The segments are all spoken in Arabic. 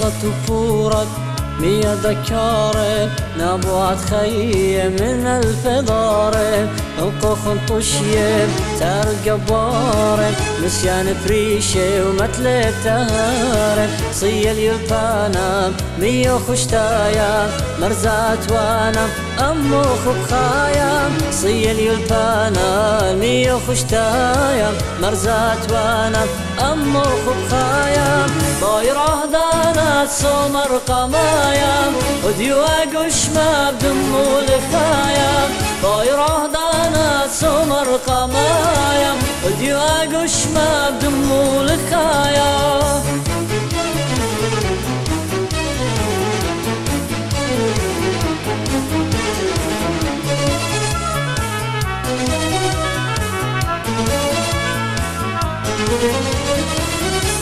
خطات وفورت مية ذكارة نبوات خيي من الفضارة وقوخ طشية تار القبارة نسيان فريشة ومتلة تهارة صيل يلبانا مية خشتايا مرزات وأنا أمو خبخايا. صيل يلبانا مية خشتايا مرزات وأنا أمو خبخايا. طايرة دانا سومر قمايا وديو أقش ما بدمو لخايا. طايرة دانا سومر قمايا وديو أقش ما بدمو لخايا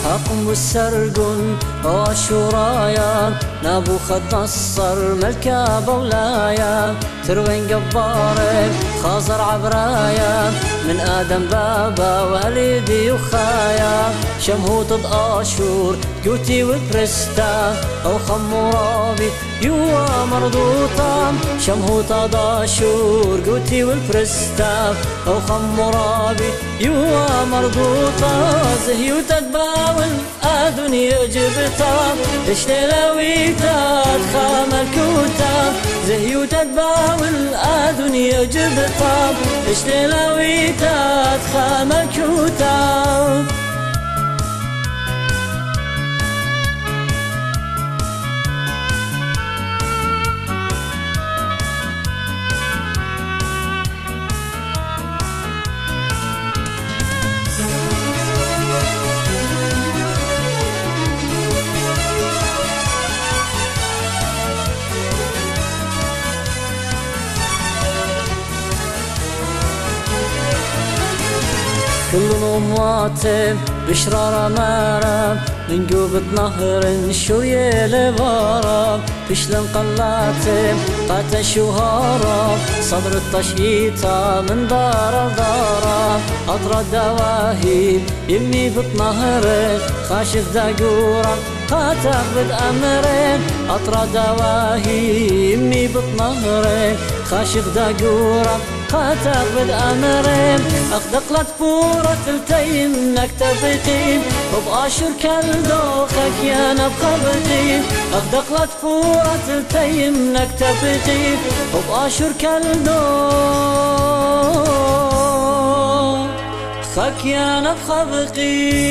أقم والسرقن وشورايا نبوخذ نصر ملكة بولايا. تروين قبارة خاصر عبرايا من آدم بابا والدي وخايا. شمهوت آشور قوتي وبرستا أو خمورابي يوا مرضوطة شمهوت آشور قوتي والبرستا أو خمورابي يوا مرضوطة زهيو تدباول الدنيا جبتا اشتلاويتا خامل كوتا زهيو تدباول الدنيا جبتا اشتلاويتا خامل كوتا كل أمواتي بشرارة مارا من قوبة نهر شوية لبارا بشلن قلاتي قاتا شهارا صدر التشييطة من دار لدارا أطرى الدواهي يمي بطنهر خاشف داقورا قاتا بد أمرين أطرى دواهي يمي بطنهر خاشف داقورا قاتل بالأمرين أخدق لتفورة التيم نكتبتين وبأشر كالدوخك يا نبخبتين أخدق لتفورة التيم نكتبتين وبأشر كالدوخك يا نبخبتين